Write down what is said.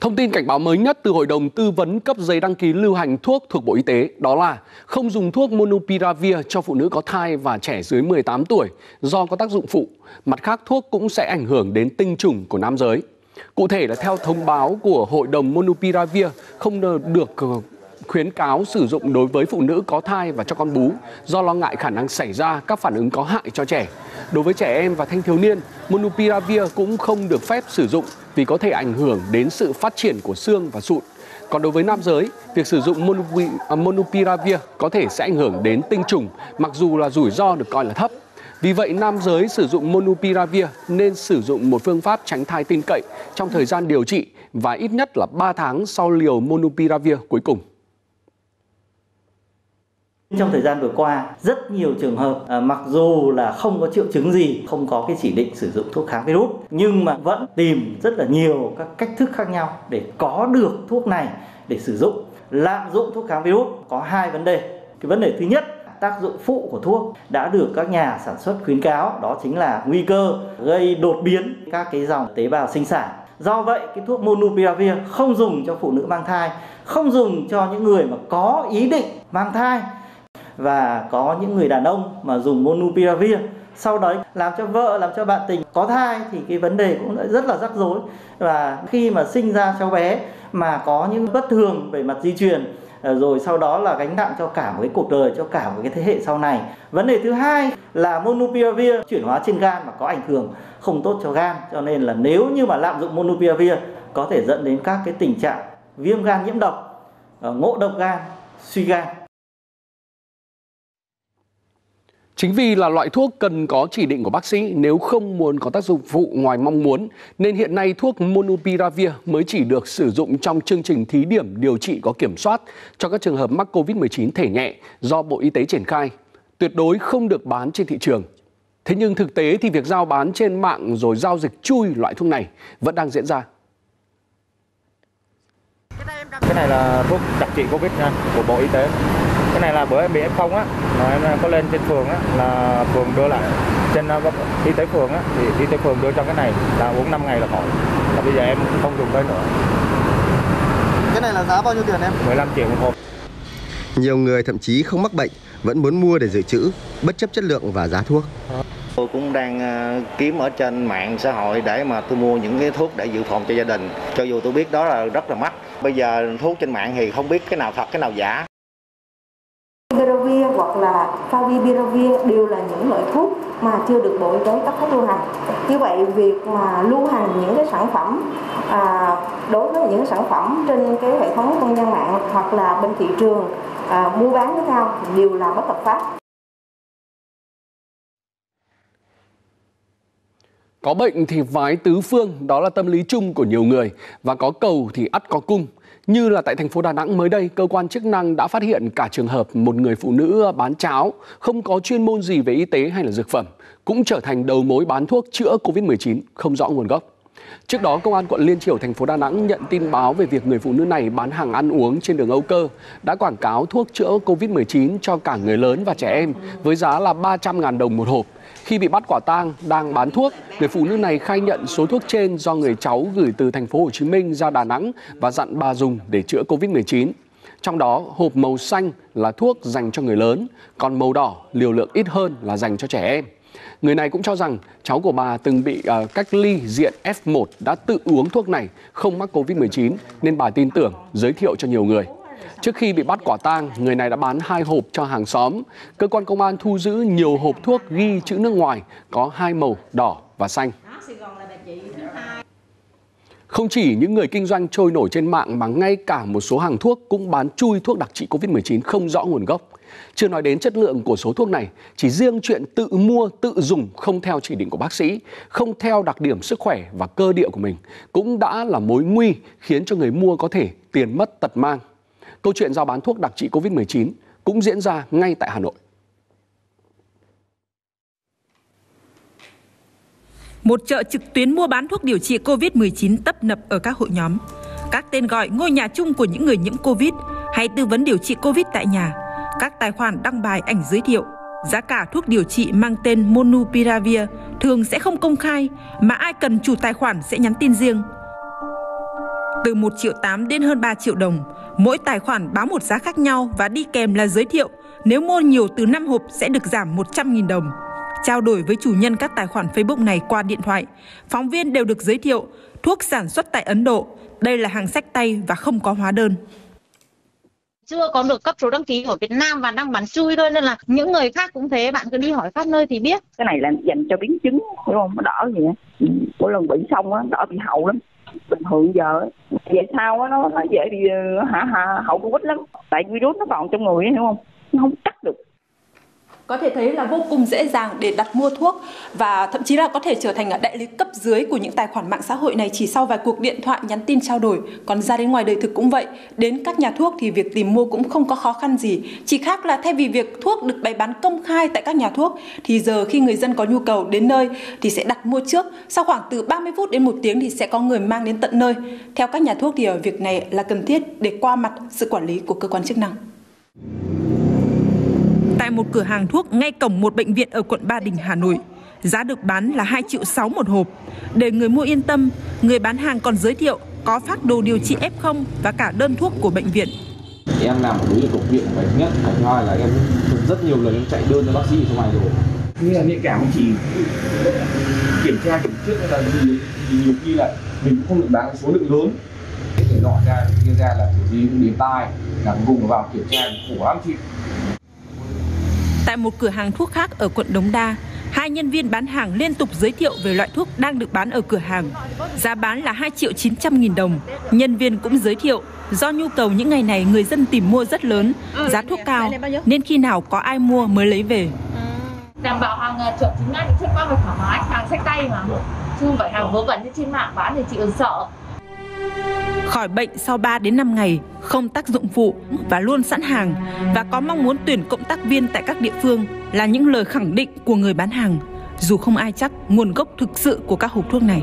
Thông tin cảnh báo mới nhất từ Hội đồng Tư vấn cấp giấy đăng ký lưu hành thuốc thuộc Bộ Y tế đó là không dùng thuốc Monupiravir cho phụ nữ có thai và trẻ dưới 18 tuổi do có tác dụng phụ. Mặt khác, thuốc cũng sẽ ảnh hưởng đến tinh trùng của nam giới. Cụ thể là theo thông báo của Hội đồng Monupiravir không được ờ, khuyến cáo sử dụng đối với phụ nữ có thai và cho con bú do lo ngại khả năng xảy ra các phản ứng có hại cho trẻ. Đối với trẻ em và thanh thiếu niên, Monupiravir cũng không được phép sử dụng vì có thể ảnh hưởng đến sự phát triển của xương và sụn. Còn đối với nam giới, việc sử dụng à, Monupiravir có thể sẽ ảnh hưởng đến tinh trùng mặc dù là rủi ro được coi là thấp. Vì vậy, nam giới sử dụng Monupiravir nên sử dụng một phương pháp tránh thai tin cậy trong thời gian điều trị và ít nhất là 3 tháng sau liều Monupiravir cuối cùng. Trong thời gian vừa qua, rất nhiều trường hợp à, mặc dù là không có triệu chứng gì, không có cái chỉ định sử dụng thuốc kháng virus nhưng mà vẫn tìm rất là nhiều các cách thức khác nhau để có được thuốc này để sử dụng. Lạm dụng thuốc kháng virus có hai vấn đề. Cái vấn đề thứ nhất tác dụng phụ của thuốc đã được các nhà sản xuất khuyến cáo đó chính là nguy cơ gây đột biến các cái dòng tế bào sinh sản Do vậy cái thuốc Monupiravir không dùng cho phụ nữ mang thai, không dùng cho những người mà có ý định mang thai và có những người đàn ông mà dùng Monupiravir. Sau đó làm cho vợ, làm cho bạn tình có thai thì cái vấn đề cũng rất là rắc rối. Và khi mà sinh ra cháu bé mà có những bất thường về mặt di truyền ờ, rồi sau đó là gánh nặng cho cả một cái cuộc đời, cho cả một cái thế hệ sau này. Vấn đề thứ hai là monupiravir chuyển hóa trên gan mà có ảnh hưởng không tốt cho gan. Cho nên là nếu như mà lạm dụng monupiravir, có thể dẫn đến các cái tình trạng viêm gan nhiễm độc ờ, ngộ độc gan, suy gan. Chính vì là loại thuốc cần có chỉ định của bác sĩ nếu không muốn có tác dụng phụ ngoài mong muốn, nên hiện nay thuốc Monupiravir mới chỉ được sử dụng trong chương trình thí điểm điều trị có kiểm soát cho các trường hợp mắc COVID-19 thể nhẹ do Bộ Y tế triển khai. Tuyệt đối không được bán trên thị trường. Thế nhưng thực tế thì việc giao bán trên mạng rồi giao dịch chui loại thuốc này vẫn đang diễn ra. Cái này là thuốc đặc trị Covid của Bộ Y tế cái này là bữa em bị f á mà em có lên trên phường á là phường đưa lại trên uh, y tế phường á thì y tế phường đưa cho cái này là uống 5 ngày là khỏi và bây giờ em không dùng tới nữa cái này là giá bao nhiêu tiền em 15 triệu một hộp nhiều người thậm chí không mắc bệnh vẫn muốn mua để dự trữ bất chấp chất lượng và giá thuốc Tôi cũng đang uh, kiếm ở trên mạng xã hội để mà tôi mua những cái thuốc để dự phòng cho gia đình. Cho dù tôi biết đó là rất là mắc. Bây giờ thuốc trên mạng thì không biết cái nào thật cái nào giả. Hoặc là Favipiravir đều là những loại thuốc mà chưa được Bộ Y tế cấp phép lưu hành. Như vậy việc mà lưu hành những cái sản phẩm à, đối với những sản phẩm trên cái hệ thống không gian mạng hoặc là bên thị trường à, mua bán với nhau đều là bất hợp pháp. Có bệnh thì vái tứ phương, đó là tâm lý chung của nhiều người và có cầu thì ắt có cung. Như là tại thành phố Đà Nẵng mới đây, cơ quan chức năng đã phát hiện cả trường hợp một người phụ nữ bán cháo, không có chuyên môn gì về y tế hay là dược phẩm, cũng trở thành đầu mối bán thuốc chữa COVID-19 không rõ nguồn gốc. Trước đó, Công an quận Liên Triểu, thành phố Đà Nẵng nhận tin báo về việc người phụ nữ này bán hàng ăn uống trên đường Âu Cơ, đã quảng cáo thuốc chữa COVID-19 cho cả người lớn và trẻ em với giá là 300.000 đồng một hộp. Khi bị bắt quả tang đang bán thuốc, người phụ nữ này khai nhận số thuốc trên do người cháu gửi từ thành phố Hồ Chí Minh ra Đà Nẵng và dặn bà dùng để chữa Covid-19. Trong đó, hộp màu xanh là thuốc dành cho người lớn, còn màu đỏ liều lượng ít hơn là dành cho trẻ em. Người này cũng cho rằng cháu của bà từng bị uh, cách ly diện F1 đã tự uống thuốc này không mắc Covid-19 nên bà tin tưởng giới thiệu cho nhiều người. Trước khi bị bắt quả tang, người này đã bán hai hộp cho hàng xóm. Cơ quan công an thu giữ nhiều hộp thuốc ghi chữ nước ngoài có hai màu đỏ và xanh. Không chỉ những người kinh doanh trôi nổi trên mạng mà ngay cả một số hàng thuốc cũng bán chui thuốc đặc trị Covid-19 không rõ nguồn gốc. Chưa nói đến chất lượng của số thuốc này, chỉ riêng chuyện tự mua, tự dùng không theo chỉ định của bác sĩ, không theo đặc điểm sức khỏe và cơ địa của mình cũng đã là mối nguy khiến cho người mua có thể tiền mất tật mang. Câu chuyện giao bán thuốc đặc trị COVID-19 cũng diễn ra ngay tại Hà Nội. Một chợ trực tuyến mua bán thuốc điều trị COVID-19 tấp nập ở các hội nhóm. Các tên gọi ngôi nhà chung của những người nhiễm COVID hay tư vấn điều trị COVID tại nhà. Các tài khoản đăng bài ảnh giới thiệu. Giá cả thuốc điều trị mang tên Monupiravir thường sẽ không công khai mà ai cần chủ tài khoản sẽ nhắn tin riêng Từ 1 triệu 8 đến hơn 3 triệu đồng. Mỗi tài khoản báo một giá khác nhau và đi kèm là giới thiệu. Nếu mua nhiều từ 5 hộp sẽ được giảm 100.000 đồng. Trao đổi với chủ nhân các tài khoản Facebook này qua điện thoại, phóng viên đều được giới thiệu thuốc sản xuất tại Ấn Độ. Đây là hàng sách tay và không có hóa đơn. Chưa có được cấp số đăng ký ở Việt Nam và đang bán chui thôi nên là những người khác cũng thế. Bạn cứ đi hỏi khắp nơi thì biết. Cái này là dành cho biến chứng hiểu không? Đỡ gì á. Mỗi lần bị xong á đỡ bị hậu lắm bình thường giờ vậy sao á, nó nó dễ bị ờ, hả hả, hậu covid lắm. Tại virus nó còn trong người hiểu không? Nó không cắt được có thể thấy là vô cùng dễ dàng để đặt mua thuốc và thậm chí là có thể trở thành à, đại lý cấp dưới của những tài khoản mạng xã hội này chỉ sau vài cuộc điện thoại nhắn tin trao đổi. Còn ra đến ngoài đời thực cũng vậy, đến các nhà thuốc thì việc tìm mua cũng không có khó khăn gì. Chỉ khác là thay vì việc thuốc được bày bán công khai tại các nhà thuốc thì giờ khi người dân có nhu cầu đến nơi thì sẽ đặt mua trước. Sau khoảng từ 30 phút đến một tiếng thì sẽ có người mang đến tận nơi. Theo các nhà thuốc thì à, việc này là cần thiết để qua mặt sự quản lý của cơ quan chức năng tại một cửa hàng thuốc ngay cổng một bệnh viện ở quận Ba Đình, Hà Nội. Giá được bán là 2 triệu 6 một hộp. Để người mua yên tâm, người bán hàng còn giới thiệu có phát đồ điều trị F0 và cả đơn thuốc của bệnh viện. Em làm ở đối cục viện phải nhất, cái thứ hai là em rất nhiều lần em chạy đơn cho bác sĩ trong ngoài rồi. Như là nhạy cảm chỉ kiểm tra kiểm trước là nhiều, nhiều khi là mình cũng không được bán số lượng lớn để nọ ra kia ra là kiểu gì cũng đến tai là cùng vào kiểm tra khổ lắm chị Tại một cửa hàng thuốc khác ở quận Đống Đa, hai nhân viên bán hàng liên tục giới thiệu về loại thuốc đang được bán ở cửa hàng. Giá bán là 2 triệu 900 nghìn đồng. Nhân viên cũng giới thiệu do nhu cầu những ngày này người dân tìm mua rất lớn, giá thuốc cao nên khi nào có ai mua mới lấy về. Đảm bảo hàng à, chuẩn chính ngạch thì trên qua phải thoải mái, hàng sách tay mà. Chứ không phải hàng vớ vẩn như trên mạng bán thì chị còn sợ. Khỏi bệnh sau 3 đến 5 ngày, không tác dụng phụ và luôn sẵn hàng và có mong muốn tuyển cộng tác viên tại các địa phương là những lời khẳng định của người bán hàng, dù không ai chắc nguồn gốc thực sự của các hộp thuốc này.